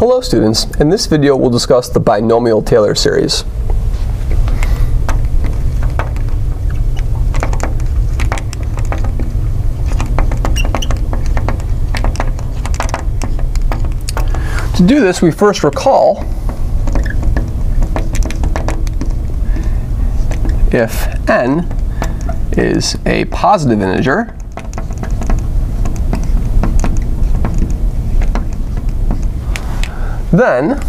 Hello students, in this video we'll discuss the binomial Taylor series. To do this we first recall if n is a positive integer Then,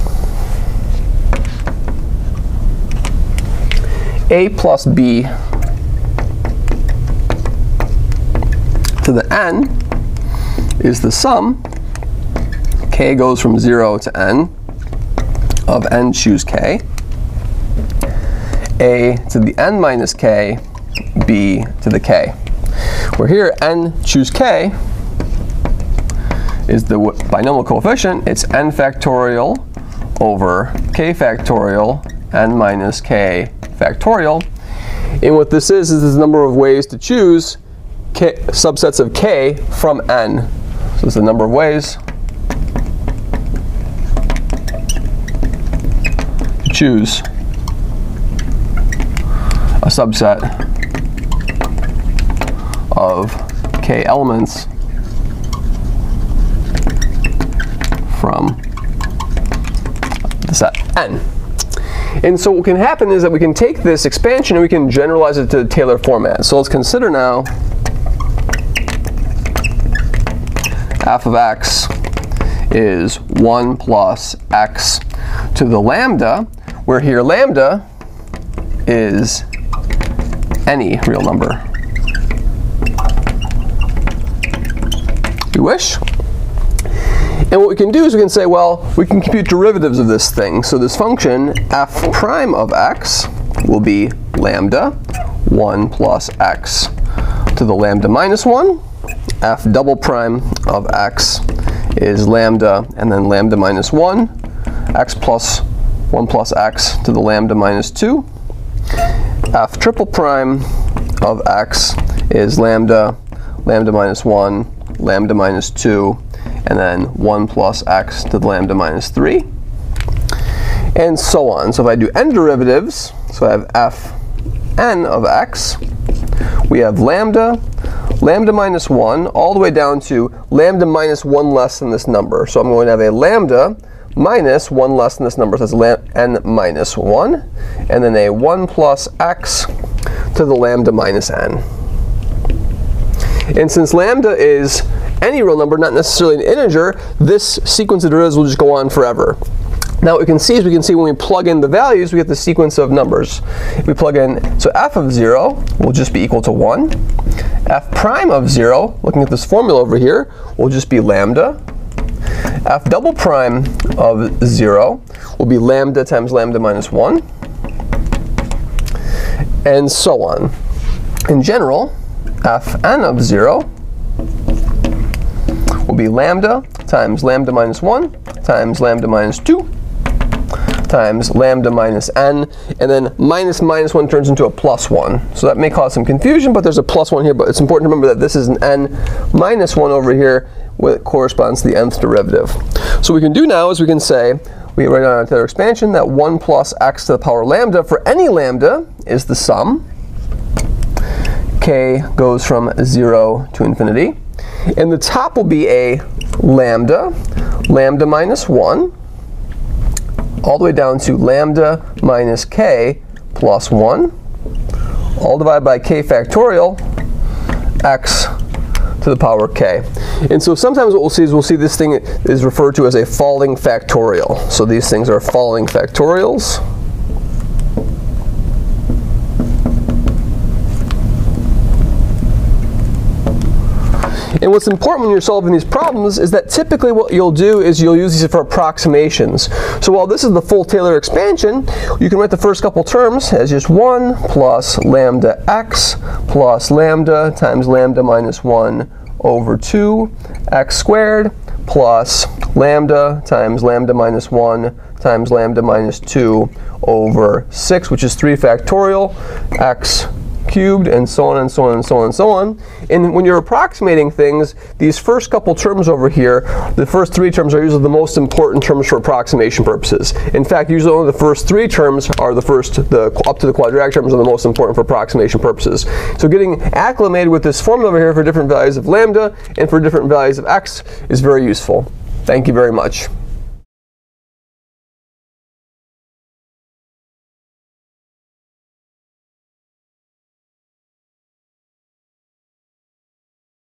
a plus b to the n is the sum. k goes from 0 to n of n choose k. a to the n minus k, b to the k. Where here n choose k is the binomial coefficient, it's n factorial over k factorial n minus k factorial. And what this is, is the number of ways to choose k, subsets of k from n. So it's the number of ways to choose a subset of k elements from the set n. And so what can happen is that we can take this expansion and we can generalize it to the Taylor format. So let's consider now f of x is 1 plus x to the lambda, where here lambda is any real number. You wish? And what we can do is we can say, well, we can compute derivatives of this thing. So this function, f prime of x, will be lambda 1 plus x to the lambda minus 1. f double prime of x is lambda and then lambda minus 1, x plus 1 plus x to the lambda minus 2. f triple prime of x is lambda, lambda minus 1, lambda minus 2, and then 1 plus x to the lambda minus 3, and so on. So if I do n derivatives, so I have f n of x, we have lambda, lambda minus 1, all the way down to lambda minus 1 less than this number. So I'm going to have a lambda minus 1 less than this number, so that's n minus 1, and then a 1 plus x to the lambda minus n. And since lambda is any real number, not necessarily an integer, this sequence of derivatives will just go on forever. Now what we can see is we can see when we plug in the values, we get the sequence of numbers. If we plug in, so f of 0 will just be equal to 1. f prime of 0, looking at this formula over here, will just be lambda. f double prime of 0 will be lambda times lambda minus 1. And so on. In general, fn of 0 will be lambda times lambda minus 1 times lambda minus 2 times lambda minus n, and then minus minus 1 turns into a plus 1. So that may cause some confusion, but there's a plus 1 here, but it's important to remember that this is an n minus 1 over here, which corresponds to the nth derivative. So what we can do now is we can say, we write on our Taylor expansion, that 1 plus x to the power lambda for any lambda is the sum. k goes from 0 to infinity. And the top will be a lambda, lambda minus 1, all the way down to lambda minus k plus 1, all divided by k factorial, x to the power k. And so sometimes what we'll see is we'll see this thing is referred to as a falling factorial. So these things are falling factorials. And what's important when you're solving these problems is that typically what you'll do is you'll use these for approximations. So while this is the full Taylor expansion, you can write the first couple terms as just 1 plus lambda x plus lambda times lambda minus 1 over 2 x squared plus lambda times lambda minus 1 times lambda minus 2 over 6, which is 3 factorial, x cubed and so on and so on and so on and so on. And when you're approximating things, these first couple terms over here, the first three terms are usually the most important terms for approximation purposes. In fact, usually only the first three terms are the first, the up to the quadratic terms are the most important for approximation purposes. So getting acclimated with this formula over here for different values of lambda and for different values of x is very useful. Thank you very much.